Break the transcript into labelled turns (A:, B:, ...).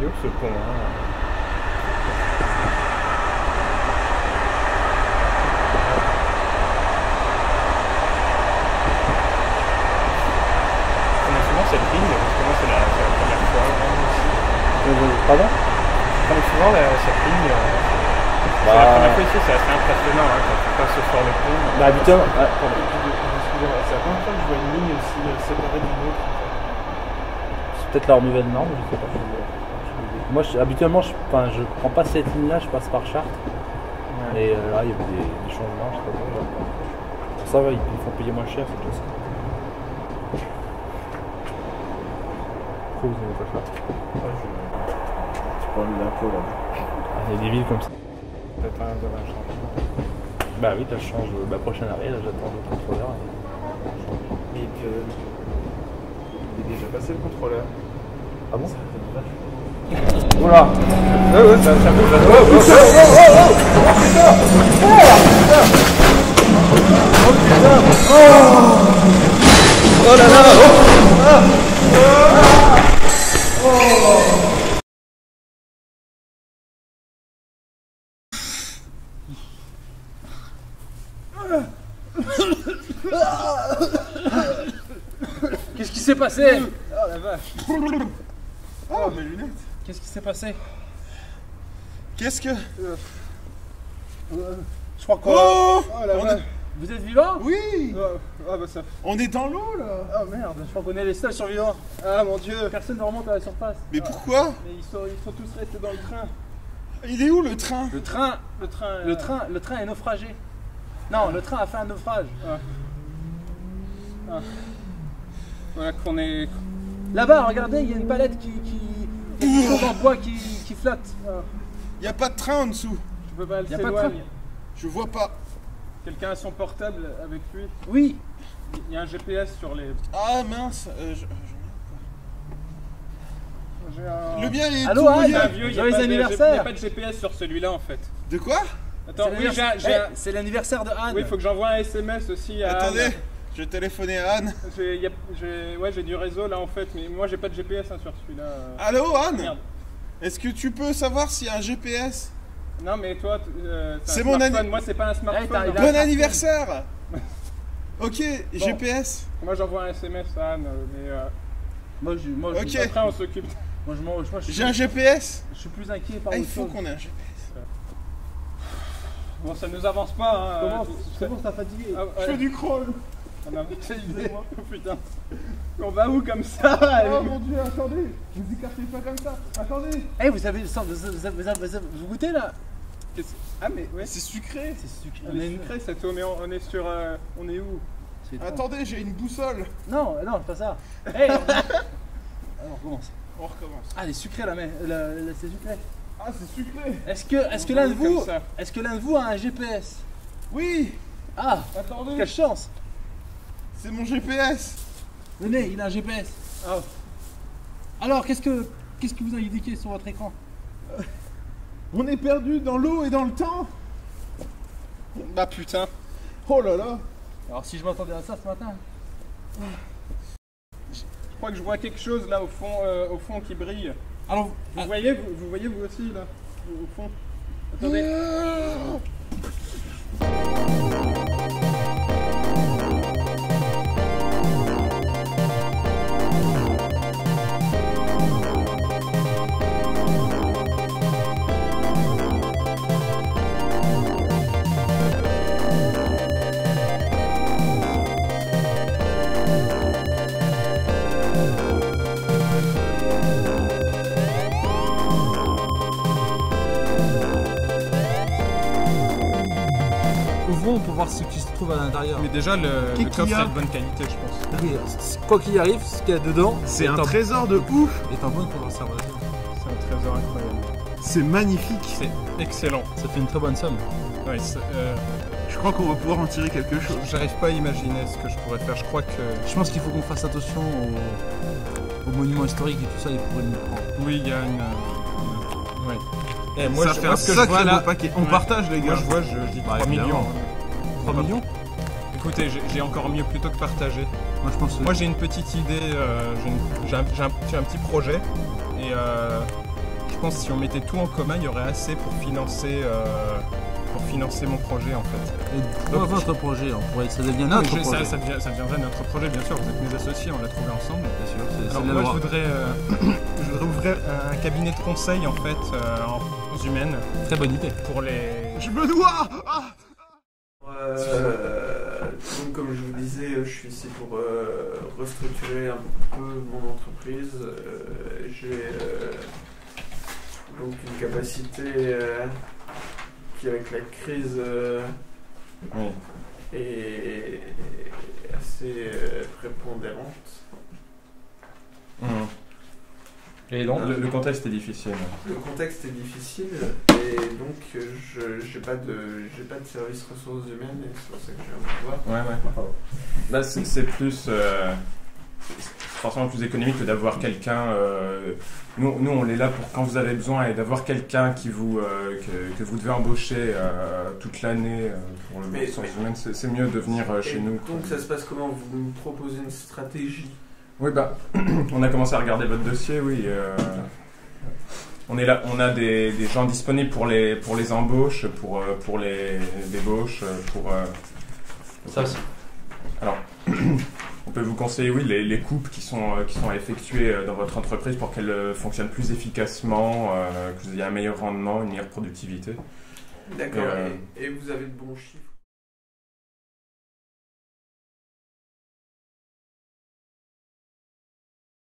A: mieux que ce pont. Hein. c'est. Hein, euh, pardon? Comme souvent la, cette ligne,
B: euh,
A: la bah. première fois ici, c'est assez impressionnant hein, quand tu passes sur le pont.
B: Bah habituellement.
A: C'est la première fois que je vois une ligne aussi euh, séparée d'une autre.
B: C'est peut-être leur nouvelle norme, je sais pas. Moi, je- habituellement, je, prends pas cette ligne-là, je passe par Chartres. Et euh, là, il y avait des, des changements, je sais pas pourquoi. Ça va, ils, font payer moins cher, c'est déjà ça. Pourquoi vous n'avez pas Chartres
A: Ouais, je-
C: Tu parles d'info là.
B: Ah, Il y a des villes comme ça.
A: Peut-être un changement.
B: Bah oui, là, je change. Bah, prochaine arrêt, là, j'attends le contrôleur.
A: Mais que. Il est déjà passé le contrôleur.
B: Ah bon?
A: Voilà. Ouais, ouais, ça, ça bouge. Oh, oh, oh,
D: Qu'est-ce qui s'est passé?
A: Oh la vache. Oh, mes lunettes.
D: Qu'est-ce qui s'est passé?
C: Qu'est-ce que.
D: Je crois qu'on.
C: Oh,
A: Oh.
D: Vous êtes vivant?
C: Oui
A: Oh, ah bah ça.
C: On est dans l'eau là
D: Oh merde, je crois qu'on est les seuls survivants.
A: Ah mon dieu.
D: Personne ne remonte à la surface.
C: Mais pourquoi?
A: Mais ils sont, ils sont tous restés dans le train.
C: Il est où le train?
D: Le train,
A: Le train.
D: le train, le train est naufragé. Non, le train a fait un naufrage.
A: Voilà qu'on est.
D: Là-bas, regardez, il y a une palette qui, qui, en bois qui, qui flotte.
C: Y a pas de train en dessous.
A: Tu peux pas, elle
D: Y a pas de
A: s'éloigne.
C: Je vois pas.
A: Quelqu'un a son portable avec lui.
D: Oui.
A: Il y a un GPS sur les.
C: Ah mince. euh, je-
A: J'ai un.
C: Le bien il est
D: Allô,
C: tout
D: Anne
C: mouillé.
A: C'est un vieux, il y a
D: Joyeux
A: pas de-
D: anniversaire.
A: Il n'y a pas de GPS sur celui-là en fait.
C: De quoi?
A: Attends,
D: C'est
A: oui, j'ai un-
D: Eh, C'est l'anniversaire de Anne.
A: Oui, il faut que j'envoie un SMS aussi à.
C: Attendez,
A: Anne.
C: Je vais téléphoner à Anne.
A: J'ai, y a- j'ai- ouais, j'ai du réseau là en fait, mais moi j'ai pas de GPS hein, sur celui-là.
C: Allô Anne
A: Merde.
C: Est-ce que tu peux savoir s'il y a un GPS
A: Non, mais toi, t- euh, un
C: C'est mon
A: smartphone.
C: anni-
A: Moi, c'est pas un smartphone.
D: Eh,
A: hein.
C: Bon
D: un
C: anniversaire Ok, GPS.
A: Moi, j'envoie un SMS à Anne, euh, mais euh,
D: Moi, je, moi, je-
C: Ok.
A: après on s'occupe.
D: moi, je, moi, je- moi, je,
C: J'ai un GPS.
D: je suis plus inquiet par
C: Ah, il faut
D: chose.
C: qu'on ait un GPS.
A: Bon, ça nous avance pas. Hein, euh,
D: fatigué
A: Ah,
C: Je
A: ouais.
C: fais du crawl.
A: On a Oh, putain. On va où comme ça
C: Oh mon dieu, attendez. Vous écartez pas comme ça. Attendez.
D: Eh, vous avez le sang, vous, vous, vous, vous, goûtez là
A: Ah, mais ouais.
C: C'est sucré.
D: C'est sucré.
A: On est sucré cette eau, mais on, on est sur. euh, on est où.
C: Attendez, j'ai une boussole.
D: Non, non, c'est pas ça. Hey Alors, on recommence.
C: On recommence.
D: Ah, elle est sucrée la mais c'est sucré.
C: Ah, c'est sucré.
D: Est-ce que, est-ce que l'un de vous,
A: ça
D: est-ce que l'un de vous a un GPS
C: Oui,
D: Ah,
C: attendez.
D: quelle chance
C: C'est mon GPS.
D: Venez, il a un GPS.
A: Ah.
D: Alors, qu'est-ce que, qu'est-ce que vous a indiqué sur votre écran?
C: On est perdu dans l'eau et dans le temps.
A: Bah putain.
C: Oh là là.
D: Alors, si je m'attendais à ça ce matin.
A: Je crois que je vois quelque chose là au fond, euh, au fond qui brille.
D: Alors,
A: Vous voyez, vous, vous voyez vous aussi là, au fond? Attendez.
E: Pour voir ce qui se trouve à l'intérieur.
A: Mais déjà le, le coffre
C: y a
A: est de bonne qualité, je pense.
E: Quoi qu'il arrive, ce qu'il y a dedans
C: C'est
E: est
C: un trésor de ouf.
E: est en bonne conservation.
A: C'est un trésor incroyable.
C: C'est magnifique.
A: C'est excellent.
E: Ça fait une très bonne somme.
A: Ouais, c'est, euh,
C: Je crois qu'on va pouvoir en tirer quelque chose.
A: J'arrive pas à imaginer ce que je pourrais faire. Je crois que
E: Je pense qu'il faut qu'on fasse attention aux, aux monuments historiques et tout ça, et pour nous prendre.
A: oui, il y a une. euh, Ouais. Eh, moi,
C: ça
A: je,
C: fait un
A: que je vois là,
C: beau paquet. On
A: Ouais.
C: partage les
A: moi
C: gars.
A: je vois, je, je dis
E: Bah,
A: 3 millions.
E: 3 millions
A: Écoutez, j'ai- encore mieux plutôt que partager.
E: Moi je pense que
A: Moi j'ai une petite idée, euh, j'ai un, petit projet et euh, je pense que si on mettait tout en commun, il y aurait assez pour financer euh,
F: pour financer mon projet en fait.
D: Et
F: Donc-
D: votre projet on pourrait, Ça devient notre projet.
F: ça, ça, devient- ça deviendrait notre projet, bien sûr. Vous êtes mes associés, on l'a trouvé ensemble.
D: Bien sûr,
F: Alors moi, je voudrais, je voudrais ouvrir un cabinet de conseil en fait en ressources humaines
D: Très bonne idée.
F: pour les.
C: Je me dois Ah
B: Euh, donc, comme je vous disais, je suis ici pour euh, restructurer un peu mon entreprise. Euh, J'ai donc une capacité qui, avec la crise,
F: Oui.
B: est assez prépondérante.
F: Et donc le, le contexte est difficile.
B: Le contexte est difficile et donc euh, je j'ai pas de pas de service ressources humaines et c'est pour ça que je viens vous voir.
F: Ouais, ouais. Là, c'est c'est plus. euh, forcément plus économique que d'avoir quelqu'un. euh, nous, nous, on est là pour quand vous avez besoin et d'avoir quelqu'un qui vous euh, que, que vous devez embaucher toute l'année pour le ressources humaines. C'est mieux de venir chez nous.
B: Donc ça se passe comment? Vous me proposez une stratégie
F: Oui, bah, on a commencé à regarder votre dossier, oui. euh, on est là, on a des, des gens disponibles pour les pour les embauches, pour euh, pour les débauches, euh, pour. euh,
G: Ça aussi.
F: on peut vous conseiller, oui, les, les coupes qui sont euh, qui sont effectuées euh, dans votre entreprise pour qu'elle euh, fonctionne plus efficacement, euh, que vous ayez un meilleur rendement, une meilleure productivité.
B: D'accord.
F: Euh,
B: et vous avez de bons chiffres